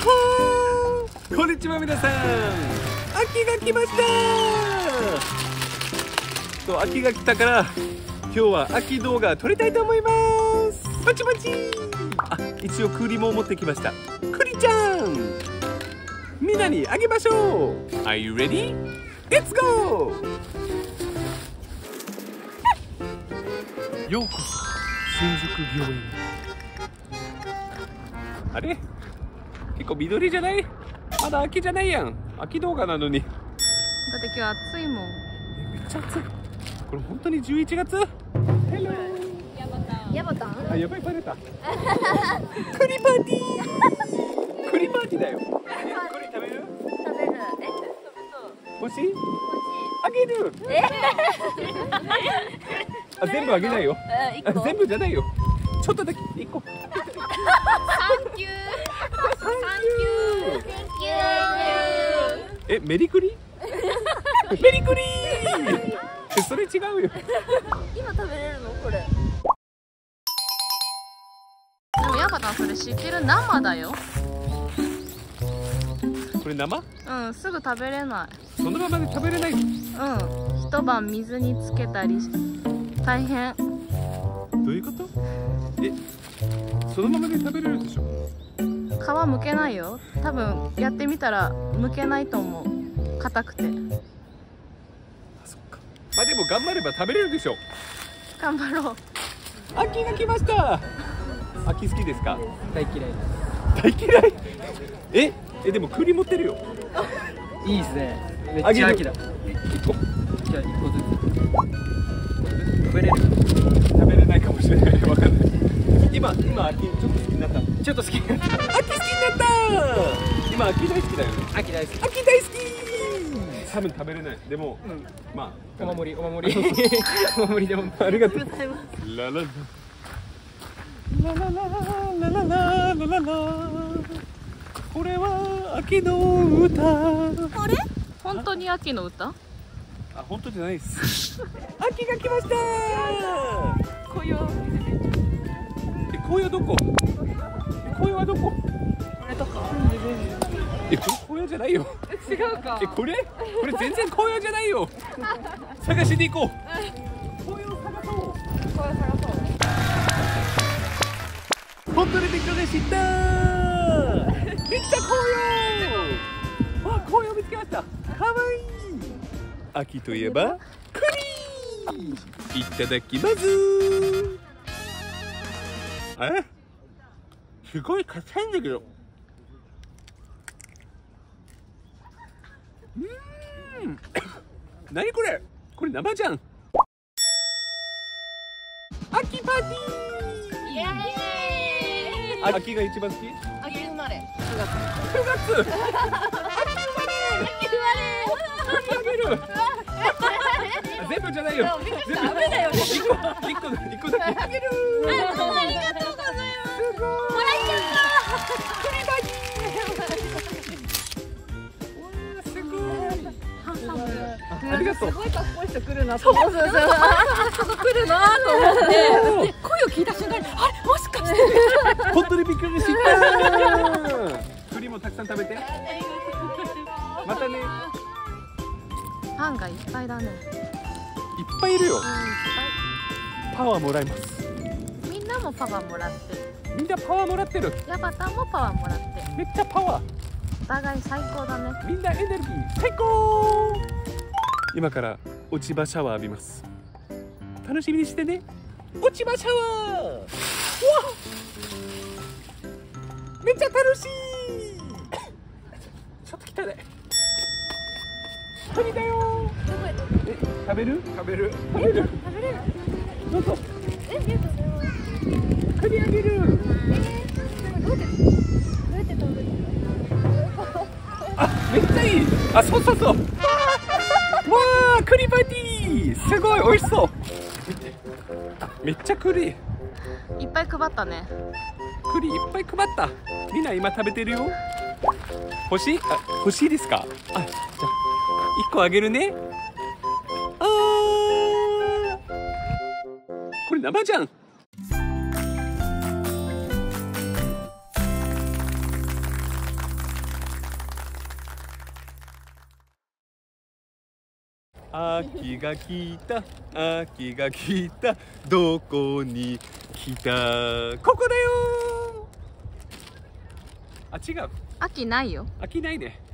ほー。こんにちは皆さん。秋が来ました。と秋が来たから今日は秋動画撮りたいと思います。パチパチあ一応栗も持ってきました。栗ちゃん。みんなにあげましょう。Are you ready? Let's go! ようこそ新宿御苑あれ？結構緑じゃない？まだ秋じゃないやん。秋動画なのに。だって今日暑いもん。めっちゃ暑い。これ本当に11月？ヘロヤバタン。あやばいバレた。栗パーティー。栗パーティーだよ。え栗食べる？食べる。欲しい？あげる。あ全部あげないよ。全部じゃないよちょっとだけ一個サンキュー。サンキュー。えメリクリ メリクリえそれ違うよ。今食べれるの？これ。でもヤバタンそれ知ってる生だよ。これ生？うんすぐ食べれなそのままで食べれないいうん。一晩水につけたりし大変どういうこと？えそのままで食べれるでしょ？皮むけないよ。多分やってみたらむけないと思う。硬くて。あそっか。まあでも頑張れば食べれるでしょ。頑張ろう。秋が来ました。秋好きですか？大嫌い。大嫌い？え？えでも栗持ってるよ。いいですね。めっちゃ秋だ一個じゃあ一個ずつ食べれる？もしれない。わかんない今今秋ちょっと好きになった。秋好ちょっと好ききになった。今秋大好きだよね。秋大好き。秋大好き。多分食べれない。でも、うん。まあお守りお守り。お守りでも。ありがとう。ララララララララララララ。これは秋の歌。あれ？本当に秋の歌？あ本当じゃないです。秋が来ました。紅葉え紅葉どこ？え紅葉はどこ？これとか。えこれ紅葉じゃないよ。違うか。えこれ？これ全然紅葉じゃないよ。探しに行こう。紅葉探そうこれ探そう。本当にびっくりした。めっちゃ紅葉秋といえば栗いただきます。え？すごい硬いんだけど。うーん。何これ？これ生じゃん。秋パーティー。秋が一番好き？秋生まれ。9月。秋 生じゃないよ。ダメだよ。一個一個一個だけ。あげる。ありがとうございますすごい。もらっちゃったすごい。ありがとうすごいかっこいい人来るなと思って。そうそうそう。来るなと思って。声を聞いた瞬間にあれ？もしかして。本当にびっくりした栗もたくさん食べて。またね。いっパンがいっぱいだねぱいいるよ。うんいっパワーもらいます。みんなもパワーもらって。みんなパワーもらってる。ヤバタンもパワーもらって。めっちゃパワー。お互い最高だね。みんなエネルギー最高。今から落ち葉シャワー浴びます。楽しみにしてね。落ち葉シャワー。うわめっちゃ楽しい。ちょっと汚い鳥だよ。え食べる？食べる。食べる？食べれるどうぞ。え？ありがとうございます。栗あげる。え？ー、どうやってどうやって食べるあめっちゃいい。あそうそうそう。わあ栗パーティー。すごい美味しそう。見てあめっちゃ栗。いっぱい配ったね。栗いっぱい配った。みんな今食べてるよ。欲しい？あ欲しいですか？あじゃあ一個あげるね。あこれ生じゃん。あきがきた。あきがきた。どこに来た。ここだよあ違う。秋ないよ。秋ないね。